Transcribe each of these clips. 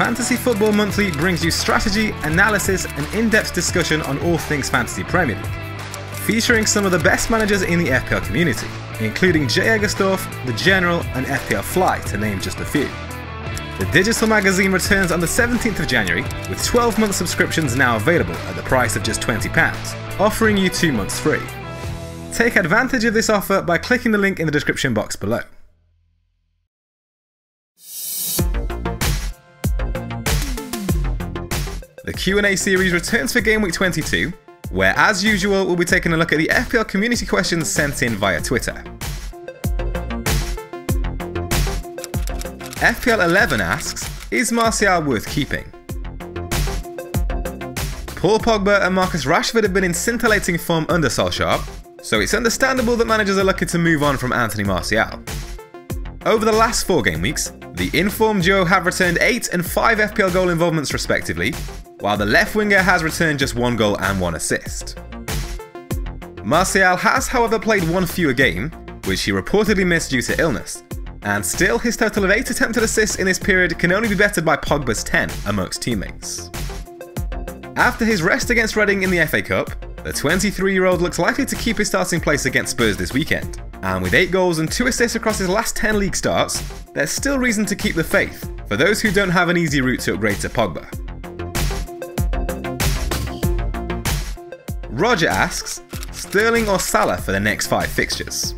Fantasy Football Monthly brings you strategy, analysis, and in depth discussion on all things Fantasy Premier League, featuring some of the best managers in the FPL community, including Jay Egersdorff, The General, and FPL Fly, to name just a few. The digital magazine returns on the 17th of January, with 12 month subscriptions now available at the price of just £20, offering you two months free. Take advantage of this offer by clicking the link in the description box below. The Q&A series returns for Game Week 22, where as usual we'll be taking a look at the FPL community questions sent in via Twitter. FPL 11 asks, is Martial worth keeping? Paul Pogba and Marcus Rashford have been in scintillating form under Solskjaer, so it's understandable that managers are looking to move on from Anthony Martial. Over the last four game weeks, the informed duo have returned 8 and 5 FPL goal involvements respectively, while the left winger has returned just one goal and one assist. Martial has, however, played one fewer game, which he reportedly missed due to illness, and still his total of 8 attempted assists in this period can only be bettered by Pogba's 10 amongst teammates. After his rest against Reading in the FA Cup, the 23 year old looks likely to keep his starting place against Spurs this weekend, and with 8 goals and 2 assists across his last 10 league starts, there's still reason to keep the faith for those who don't have an easy route to upgrade to Pogba. Roger asks, Sterling or Salah for the next five fixtures?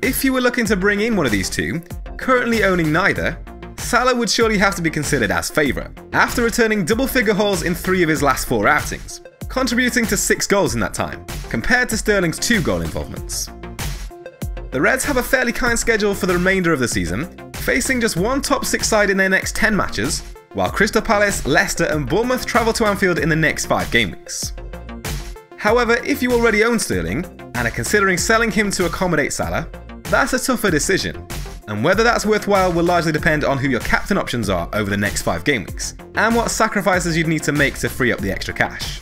If you were looking to bring in one of these two, currently owning neither, Salah would surely have to be considered as favourite, after returning double figure hauls in three of his last four outings, contributing to six goals in that time, compared to Sterling's two goal involvements. The Reds have a fairly kind schedule for the remainder of the season, facing just one top six side in their next 10 matches, while Crystal Palace, Leicester, and Bournemouth travel to Anfield in the next five game weeks. However, if you already own Sterling and are considering selling him to accommodate Salah, that's a tougher decision, and whether that's worthwhile will largely depend on who your captain options are over the next 5 game weeks, and what sacrifices you'd need to make to free up the extra cash.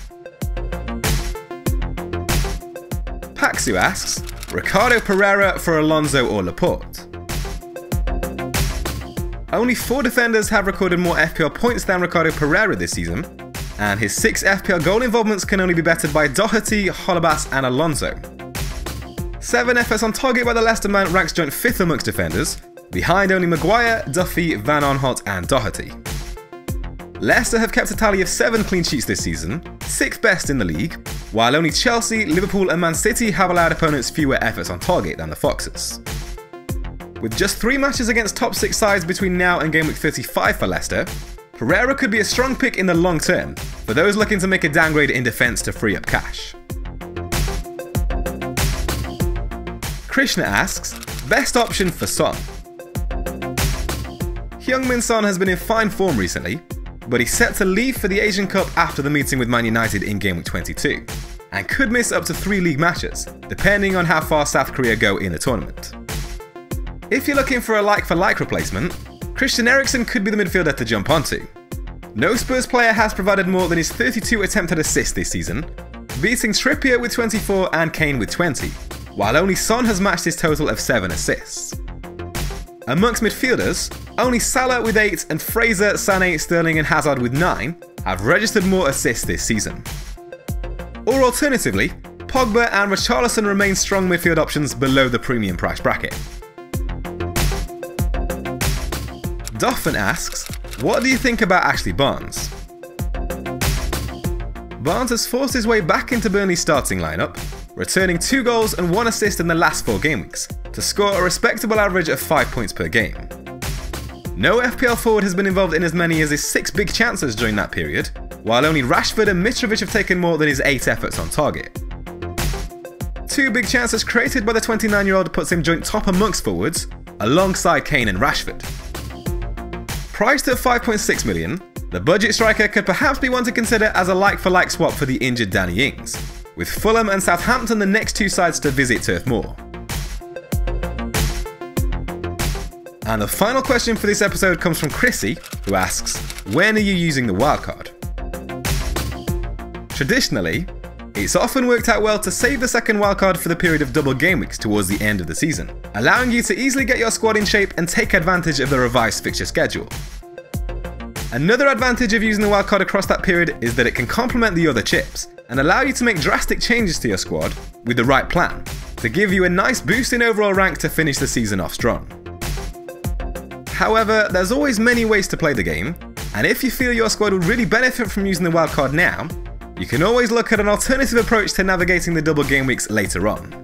Paxu asks, Ricardo Pereira for Alonso or Laporte? Only 4 defenders have recorded more FPL points than Ricardo Pereira this season, and his six FPL goal involvements can only be bettered by Doherty, Holebas, and Alonso. Seven efforts on target by the Leicester man ranks joint fifth amongst defenders, behind only Maguire, Duffy, Van Aanholt, and Doherty. Leicester have kept a tally of seven clean sheets this season, sixth best in the league, while only Chelsea, Liverpool, and Man City have allowed opponents fewer efforts on target than the Foxes. With just three matches against top six sides between now and game week 35 for Leicester, Pereira could be a strong pick in the long term for those looking to make a downgrade in defence to free up cash. Krishna asks, best option for Son? Heung-min Son has been in fine form recently, but he's set to leave for the Asian Cup after the meeting with Man United in Game Week 22, and could miss up to three league matches, depending on how far South Korea go in the tournament. If you're looking for a like-for-like -like replacement, Christian Eriksen could be the midfielder to jump onto. No Spurs player has provided more than his 32 attempted assists this season, beating Trippier with 24 and Kane with 20, while only Son has matched his total of 7 assists. Amongst midfielders, only Salah with 8 and Fraser, Sané, Sterling and Hazard with 9 have registered more assists this season. Or alternatively, Pogba and Richarlison remain strong midfield options below the premium price bracket. Doffin asks, what do you think about Ashley Barnes? Barnes has forced his way back into Burnley's starting lineup, returning 2 goals and 1 assist in the last 4 game weeks, to score a respectable average of 5 points per game. No FPL forward has been involved in as many as his 6 big chances during that period, while only Rashford and Mitrovic have taken more than his 8 efforts on target. Two big chances created by the 29 year old puts him joint top amongst forwards, alongside Kane and Rashford. Priced at 5.6 million, the budget striker could perhaps be one to consider as a like-for-like -like swap for the injured Danny Ings, with Fulham and Southampton the next two sides to visit Turf Moor. And the final question for this episode comes from Chrissy, who asks, when are you using the wildcard? Traditionally, it's often worked out well to save the second wildcard for the period of double game weeks towards the end of the season, allowing you to easily get your squad in shape and take advantage of the revised fixture schedule. Another advantage of using the wildcard across that period is that it can complement the other chips and allow you to make drastic changes to your squad with the right plan to give you a nice boost in overall rank to finish the season off strong. However, there's always many ways to play the game, and if you feel your squad would really benefit from using the wildcard now, you can always look at an alternative approach to navigating the double game weeks later on.